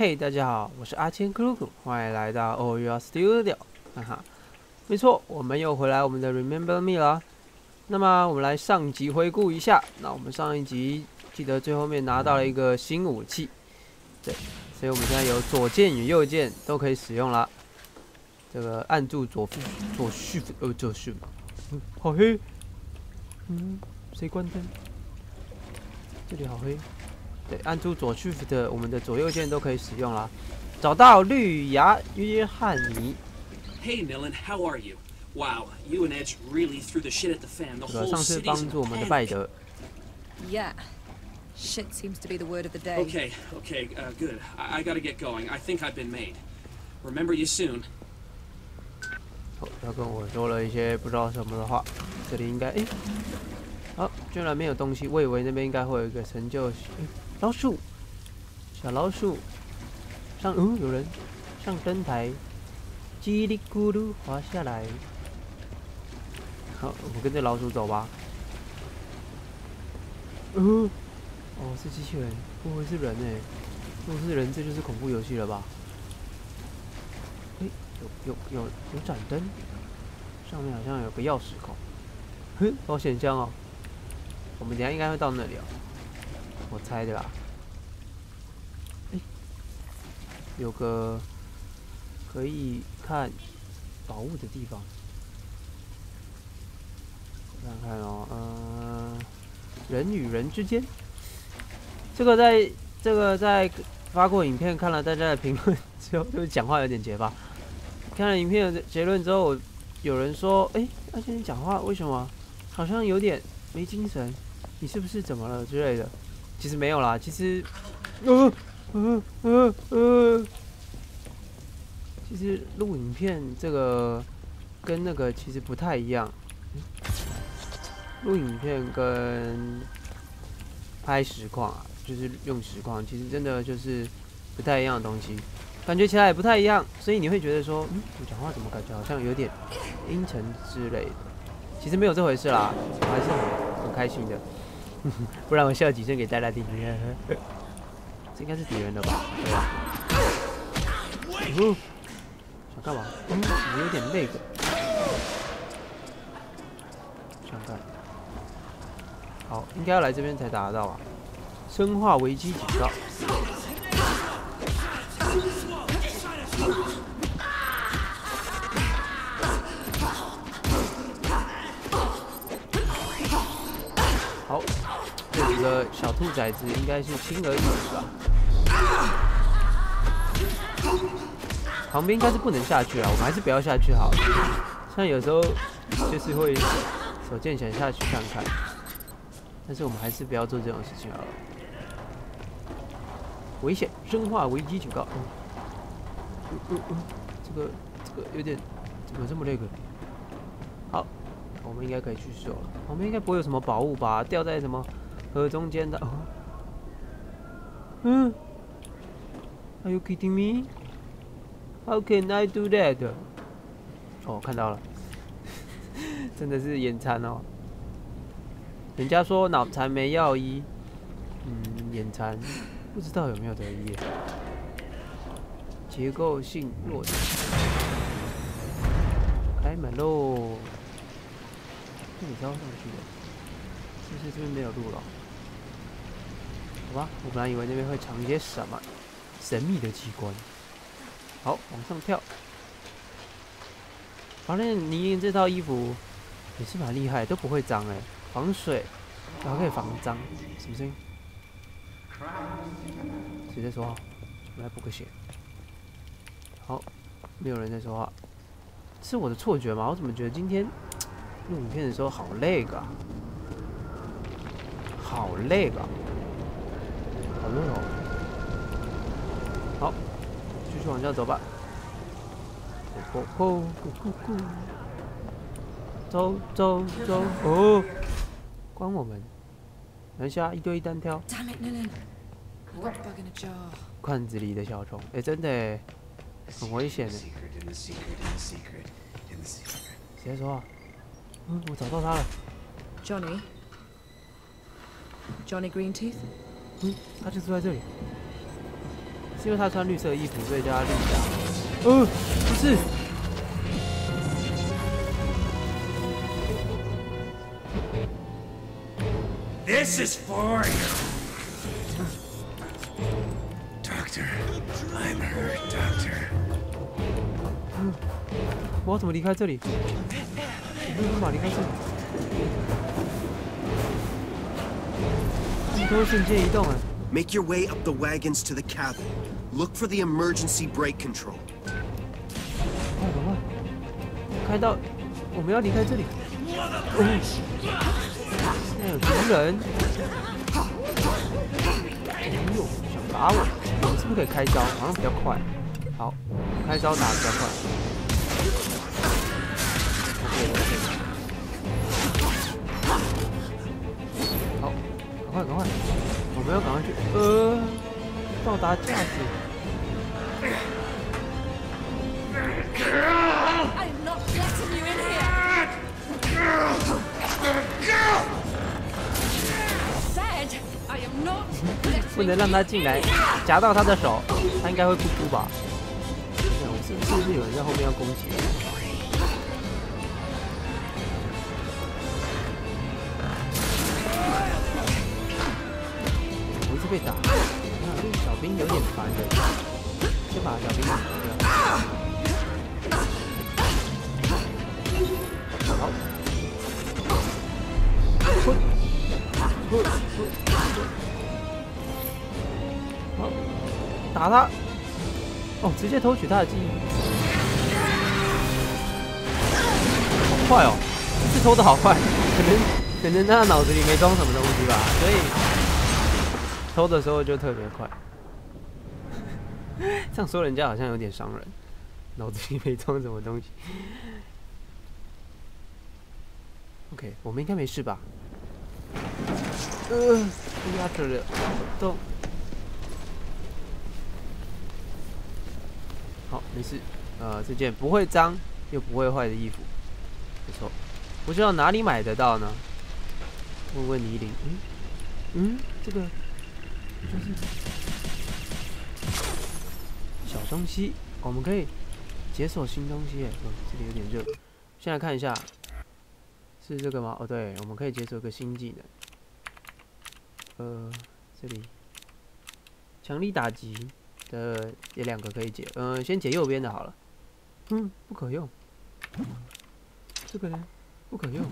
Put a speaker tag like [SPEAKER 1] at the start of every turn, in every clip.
[SPEAKER 1] 嘿，大家好，我是阿千克鲁克，欢迎来到 o y Studio。哈哈，没错，我们又回来我们的 Remember Me 啦。那么我们来上集回顾一下。那我们上一集记得最后面拿到了一个新武器，对，所以我们现在有左键与右键都可以使用了。这个按住左副左 Shift 呃左 Shift，嗯，好黑。嗯，谁关灯？这里好黑。对，按住左 Shift，我们的左右键都可以使用啦。找到绿牙约翰尼。
[SPEAKER 2] Hey, Millen, how are you? Wow, you and Edge really threw the shit at the fan. The whole
[SPEAKER 1] 上次
[SPEAKER 2] city's
[SPEAKER 1] 帮
[SPEAKER 2] in
[SPEAKER 1] 助我们的
[SPEAKER 2] panic.
[SPEAKER 1] 拜德。
[SPEAKER 3] Yeah. Shit seems to be the word of the day.
[SPEAKER 2] Okay, okay, uh, good. I, I gotta get going. I think I've been made. Remember you soon.
[SPEAKER 1] 哦，他跟我说了一些不知道什么的话。这里应该，诶，好，居然没有东西。我以为那边应该会有一个成就。老鼠，小老鼠，上，嗯，有人上灯台，叽里咕噜滑下来。好，我跟着老鼠走吧。嗯，哦，是机器人，不会是人哎？如果是人，这就是恐怖游戏了吧？诶，有有有有盏灯，上面好像有个钥匙孔，哼，保险箱哦。我们等下应该会到那里哦，我猜的啦。诶，有个可以看宝物的地方，看看哦，嗯、人与人之间，这个在这个在发过影片，看了大家的评论之后，就是讲话有点结巴。看了影片的结论之后，有人说：“哎、而且你讲话为什么好像有点没精神？你是不是怎么了之类的？”其实没有啦，其实，呃呃呃呃，其实录影片这个跟那个其实不太一样。嗯录影片跟拍实况啊，就是用实况，其实真的就是不太一样的东西。感觉起来也不太一样，所以你会觉得说，嗯，我讲话怎么感觉好像有点阴沉之类的？其实没有这回事啦，我还是很很开心的，不然我笑几声给大家听。这应该是敌人的吧？对吧？哦，想干嘛？嗯，我有点累的。想干。好，应该要来这边才打得到啊。生化危机警告。好，这几个小兔崽子应该是轻而易举吧。旁边应该是不能下去了，我们还是不要下去好了。像有时候就是会手贱想下去看看，但是我们还是不要做这种事情好了。危险！生化危机警告。嗯嗯嗯，这个这个有点怎么这么那个？好，我们应该可以去守了。旁边应该不会有什么宝物吧？掉在什么河中间的？哦，嗯，Are you kidding me? How can I do that? 哦，看到了，真的是眼馋哦。人家说脑残没药医，嗯，眼馋不知道有没有得医耶。结构性弱点，开门喽！这里是要上去的，是不是这边没有路了？好吧，我本来以为那边会藏一些什么神秘的机关。好，往上跳。发现你这套衣服也是蛮厉害，都不会脏哎，防水，然后可以防脏。什么声音？谁在说话？我来补个血。好，没有人在说话，是我的错觉吗？我怎么觉得今天录影片的时候好累啊？好累啊！好累哦。好，继续往下走吧。咕咕咕咕咕,走走走哦，关我们。等一下，一单挑。罐子里的小虫，哎、真的，很危险的。谁说、啊？嗯，我找到他了。
[SPEAKER 3] Johnny，Johnny Johnny Greenteeth。
[SPEAKER 1] 嗯，他就住在这里。是因为他穿绿色衣服，所以叫他绿甲。呃，不是
[SPEAKER 4] ，This is for you. Doctor, I'm hurt, Doctor.
[SPEAKER 1] 我要怎么离开这里？我怎么离开这里。
[SPEAKER 5] Make your way up the wagons to the cabin. Look for the emergency brake control.
[SPEAKER 1] 快赶快！开到，我们要离开这里。哦，现在有敌人。哎呦，想打我！我们是不是可以开招？好像比较快。好，开招打比较快。 快赶快，我们要赶快去呃到达架子。不能让他进来，夹到他的手，他应该会哭哭吧？是不是有人在后面要攻击被打，啊，这个小兵有点烦人，先把小兵打掉。好，混，混，混。好，打他！哦，直接偷取他的记忆，好快哦！这偷的好快，可能可能他脑子里没装什么东西吧，所以偷的时候就特别快。这样说人家好像有点伤人，脑子里没装什么东西。OK，我们应该没事吧？呃，压着了，动。好，没事。呃，这件不会脏又不会坏的衣服，不错。不知道哪里买得到呢？问问倪玲。嗯嗯，这个就是小东西，我们可以解锁新东西。嗯，这里有点热。先来看一下，是这个吗？哦，对，我们可以解锁个新技能。呃，这里强力打击。的有两个可以解，嗯、先解右边的好了。嗯，不可用。这个呢？不可用。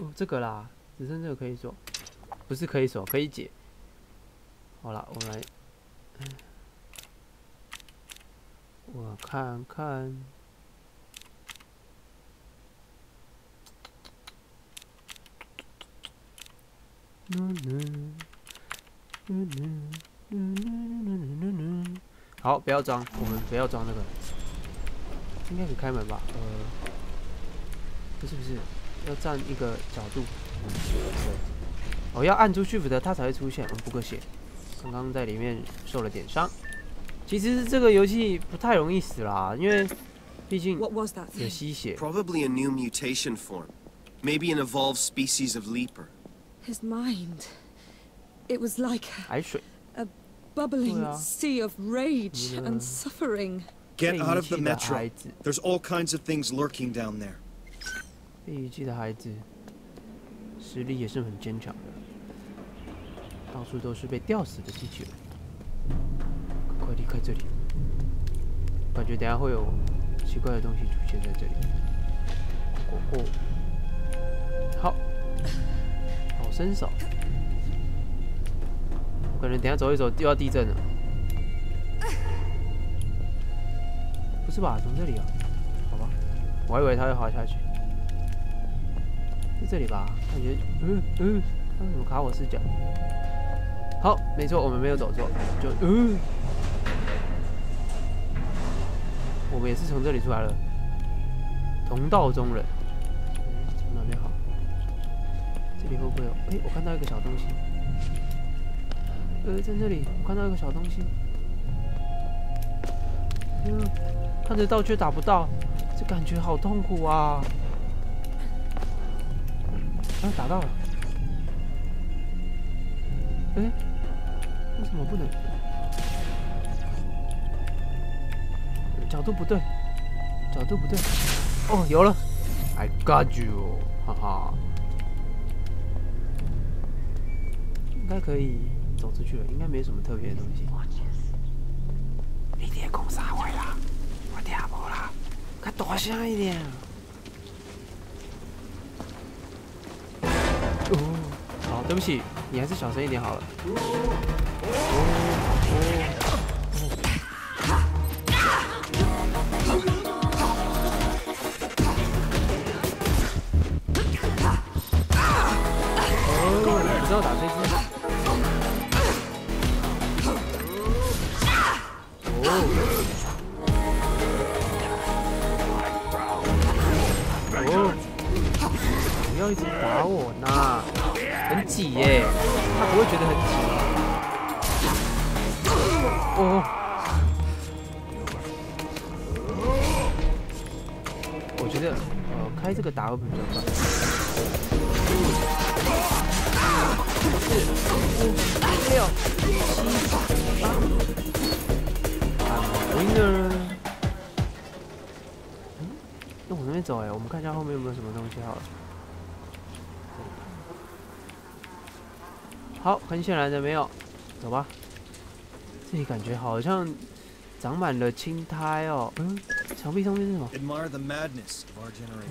[SPEAKER 1] 哦，这个啦，只剩这个可以锁，不是可以锁，可以解。好了，我们来，我看看。好，不要装，我们不要装那个，应该可以开门吧？呃，不是不是，要站一个角度，哦，要按住 Shift 的它才会出现。嗯，不过血，刚刚在里面受了点伤。其实这个游戏不太容易死啦，因为毕竟
[SPEAKER 3] What was that
[SPEAKER 1] 有
[SPEAKER 3] thing?
[SPEAKER 1] 吸血。
[SPEAKER 5] Probably a new mutation form. Maybe an evolved species of leaper.
[SPEAKER 3] His mind. It was like
[SPEAKER 1] 海水，
[SPEAKER 3] a bubbling
[SPEAKER 1] Yeah.
[SPEAKER 3] sea of rage
[SPEAKER 1] Yeah.
[SPEAKER 3] and suffering.
[SPEAKER 6] Get
[SPEAKER 1] 被
[SPEAKER 6] out
[SPEAKER 1] 遗
[SPEAKER 6] of the
[SPEAKER 1] 弃的孩
[SPEAKER 6] metro.
[SPEAKER 1] 子，
[SPEAKER 6] There's all kinds of things lurking down there.
[SPEAKER 1] 被遗弃的孩子，实力也是很坚强的。 到处都是被吊死的机器人，赶快离开这里！感觉等下会有奇怪的东西出现在这里。哦，好，好伸手。我感觉等下走一走又要地震了。不是吧？从这里啊？好吧，我还以为它会滑下去。是这里吧？感觉，嗯嗯，它为什么卡我视角？好，没错，我们没有走错，就嗯，我们也是从这里出来了，同道中人。嗯从哪边好？这里会不会有？哎、我看到一个小东西。呃，在这里，我看到一个小东西。嗯，看得到却打不到，这感觉好痛苦啊！啊，打到了。哎、为什么不能？角度不对，角度不对。哦，有了，I got you，哈哈。应该可以走出去了，应该没什么特别的东西。你爹讲啥话啦？我听无啦，较大声一点。哦，好，对不起，你还是小声一点好了。哦，知道打这只？哦，哦，不要一直打我呐，挤耶，他不会觉得很挤吗？哦，我觉得呃开这个打会比较快？四、五、六、七、八。Winner。嗯，那往那边走哎，我们看一下后面有没有什么东西好了。好，很显然的没有，走吧。这里感觉好像长满了青苔哦。嗯，墙壁上面是什么
[SPEAKER 6] ？Admire the madness.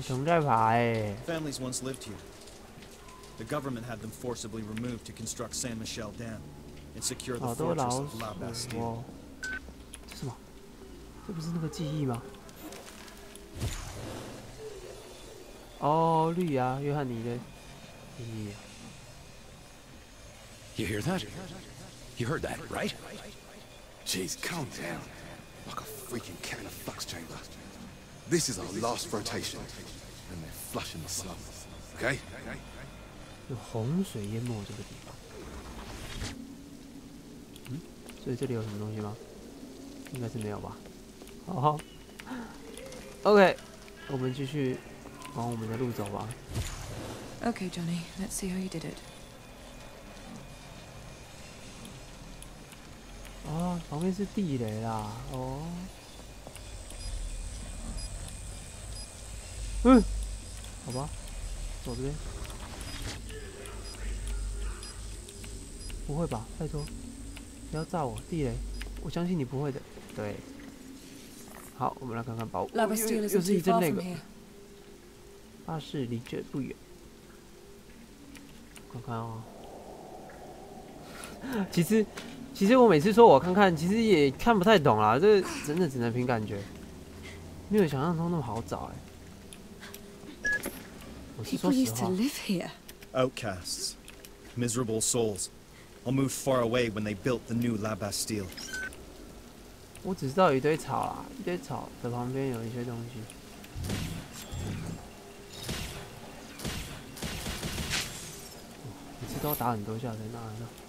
[SPEAKER 1] 熊在爬哎。
[SPEAKER 6] Families once lived here. The government had them forcibly removed to construct San Michel Dam and secure the
[SPEAKER 1] 好多
[SPEAKER 6] fortress
[SPEAKER 1] 老
[SPEAKER 6] of La
[SPEAKER 1] 鼠
[SPEAKER 6] Bastille.
[SPEAKER 1] 哦。这什么？这不是那个记忆吗？哦，绿芽，约翰尼的记忆。
[SPEAKER 4] You hear that? You heard that, right? Jeez, calm down. Like a freaking cat in a flux chamber. This is our last rotation, and they're flushing the slums. Okay?
[SPEAKER 1] 有洪水淹没这个地方。嗯，所以这里有什么东西吗？应该是没有吧。好，OK，我们继续往我们的路走吧。
[SPEAKER 3] Okay, Johnny, let's see how you did it.
[SPEAKER 1] 旁边是地雷啦。哦。嗯，好吧，走这边。不会吧？拜托，不要炸我，地雷！我相信你不会的。对。好，我们来看看宝物。又又是一
[SPEAKER 3] far
[SPEAKER 1] 那个。巴士离这不远。看看哦。其实，其实我每次说我看看，其实也看不太懂啦。这真的只能凭感觉，没有想象中那么好找哎、我是说
[SPEAKER 3] People
[SPEAKER 1] 实
[SPEAKER 3] used to
[SPEAKER 1] 话
[SPEAKER 3] ，live here.
[SPEAKER 6] Outcasts. Miserable souls. All moved far away when they built the new La Bastille.
[SPEAKER 1] 我只知道有一堆草啦，一堆草的旁边有一些东西。每次都要打很多下才拿得到。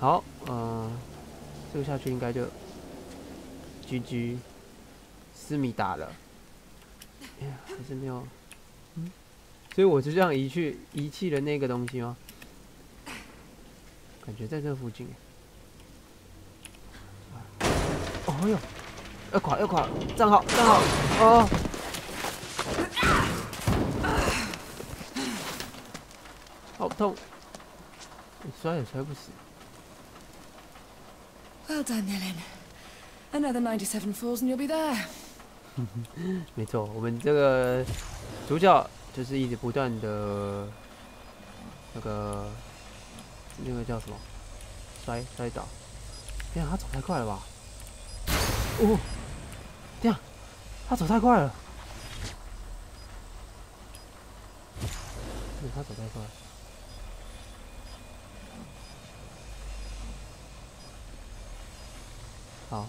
[SPEAKER 1] 好，嗯、这个下去应该就 GG，思密达了。哎呀，还是没有，嗯，所以我就这样移去遗弃了那个东西吗？感觉在这附近。哦呦，要垮要垮，站好站好，哦。好痛！摔也摔不死。
[SPEAKER 3] Well done, Yelin. Another 97 falls and you'll be there.
[SPEAKER 1] 没错，我们这个主角就是一直不断的那个那个叫什么摔摔倒。天啊，他走太快了吧！哦，天啊，他走太快了。他走太快了。好。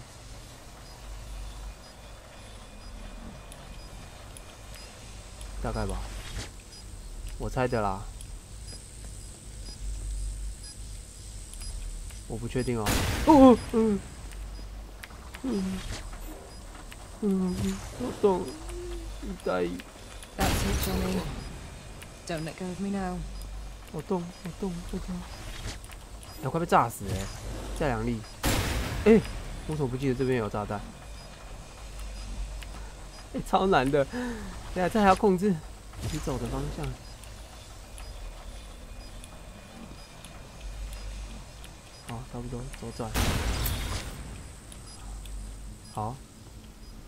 [SPEAKER 1] 大概吧，我猜的啦，我不确定哦。哦，嗯，嗯，嗯，我懂，一带
[SPEAKER 3] ，That's it, Johnny. Don't let go of me now.
[SPEAKER 1] 我动，我动，我动，要快被炸死哎！再两粒，哎、我怎么不记得这边有炸弹？哎、超难的！对啊，这还要控制你走的方向。好，差不多左转。好，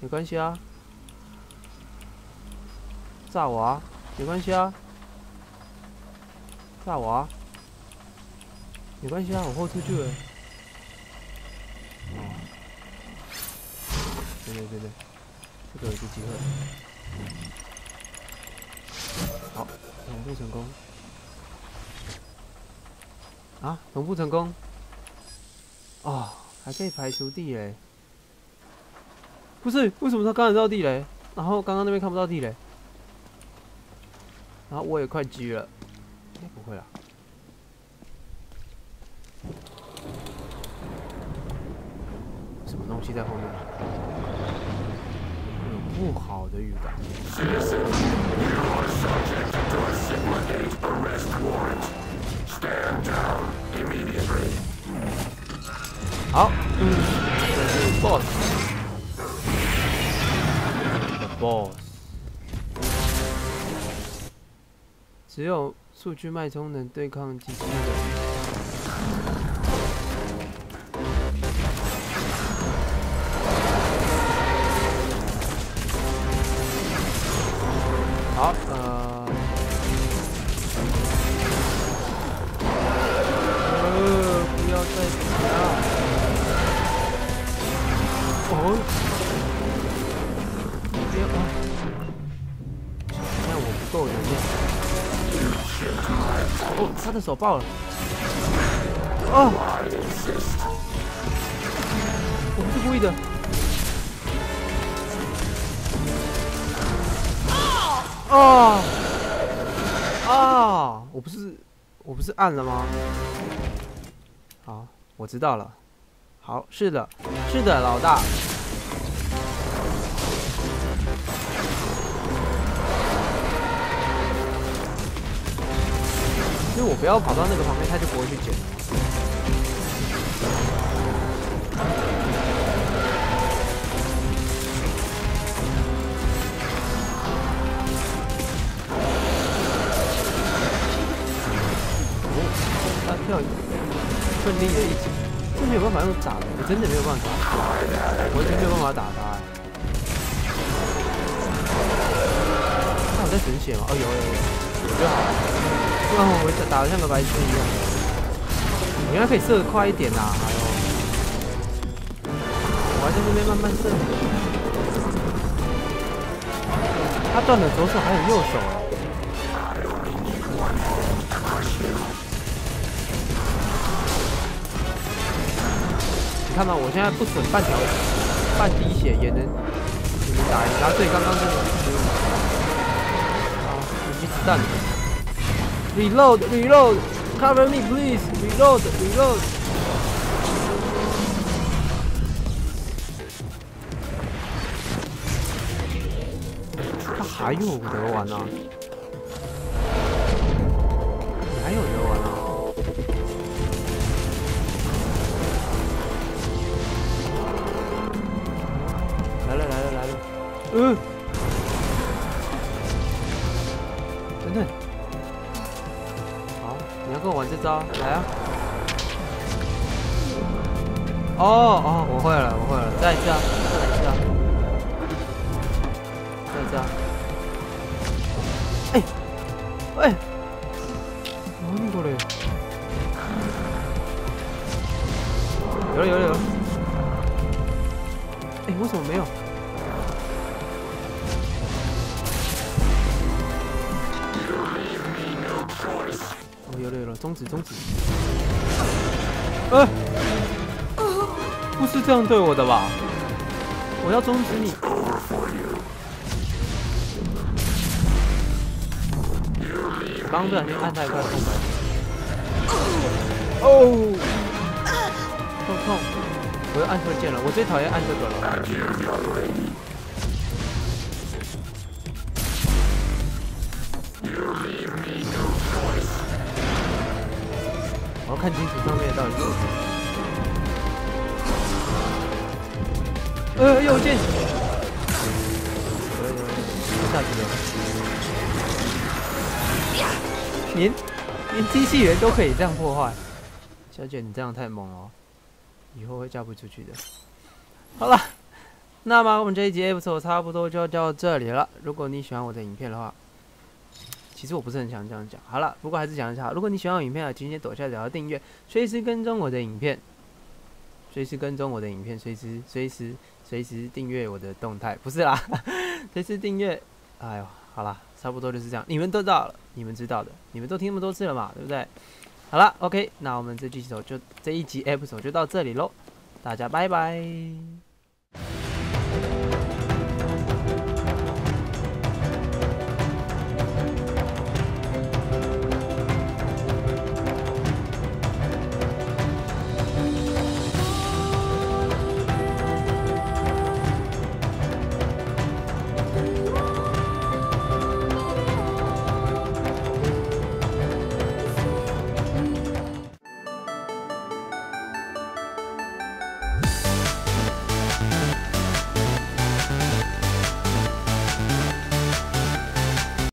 [SPEAKER 1] 没关系啊。炸我啊，没关系啊。炸我啊，没关系啊，我豁出去了。对对对对，这个有机会。好，同步成功。啊，同步成功。哦，还可以排除地雷。不是，为什么他刚才到地雷，然后刚刚那边看不到地雷？然后我也快狙了。哎，不会啦。什么东西在后面？不好的预感。好，嗯，这是 boss。The boss。只有数据脉冲能对抗机器人。好，呃，呃，不要再打了。哦，不要啊！看我不够能量。哦，他的手爆了。哦，我不是故意的。啊啊！我不是我不是按了吗？好，我知道了。好，是的，是的，老大。因为我不要跑到那个旁边，他就不会去捡。他跳顺利的一击，这没有办法用打的，我真的没有办法，我已经没有办法打他。他有在神血吗？哦，有有有，我觉得好了，不然我会打得像个白痴一样。你应该可以射得快一点啦，哎呦，我还在那边慢慢射。他断了左手，还有右手啊。你看到我现在不损半条半滴血也能也能打赢然后对刚刚这个好，有机子弹，reload reload cover me please reload reload。这还有得玩啊？嗯，等等，好，你要跟我玩这招，来啊！哦哦，我会了，我会了，再一次啊，对，了，终止终止。呃，不是这样对我的吧？我要终止你。刚刚不小心按太快，空白。哦，痛痛！我又按错键了，我最讨厌按这个了。看清楚上面到底是什么。呃，右键。下去了。连连机器人都可以这样破坏，小姐你这样太猛了，以后会嫁不出去的。好了，那么我们这一集 episode 差不多就到这里了。如果你喜欢我的影片的话，其实我不是很想这样讲。好了，不过还是讲一下，如果你喜欢我影片啊，请先左下角订阅，随时跟踪我的影片，随时跟踪我的影片，随时随时随时订阅我的动态，不是啦，随时订阅。哎呦，好了，差不多就是这样，你们都知道了，你们知道的，你们都听那么多次了嘛，对不对？好了，OK，那我们这集手就这一集 episode 就到这里喽，大家拜拜。